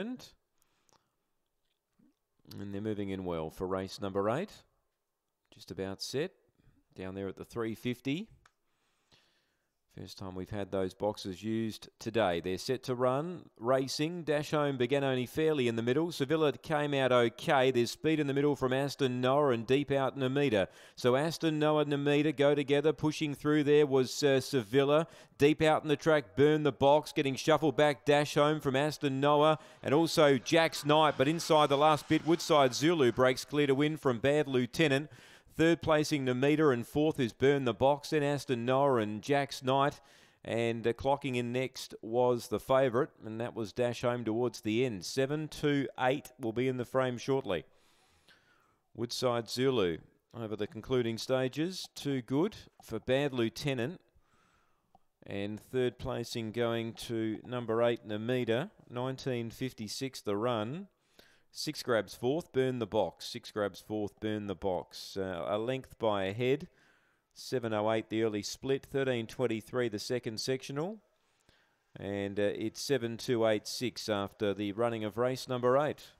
And they're moving in well for race number eight. Just about set. Down there at the 350. First time we've had those boxes used today. They're set to run. Racing. Dash Home began only fairly in the middle. Sevilla came out okay. There's speed in the middle from Aston Noah and deep out Namita. So Aston Noah and Namita go together. Pushing through there was uh, Sevilla. Deep out in the track, burn the box. Getting shuffled back. Dash Home from Aston Noah. And also Jack's Knight. But inside the last bit, Woodside Zulu breaks clear to win from Bad Lieutenant. Third placing Namita and fourth is Burn the Box. Then Aston Noah and Jack's Knight. And uh, clocking in next was the favourite, and that was Dash Home towards the end. 7 2 8 will be in the frame shortly. Woodside Zulu over the concluding stages. Too good for Bad Lieutenant. And third placing going to number 8, Namita. 1956 the run. Six grabs fourth, burn the box. Six grabs fourth, burn the box. Uh, a length by a head. 7.08 the early split. 13.23 the second sectional. And uh, it's 7.286 after the running of race number eight.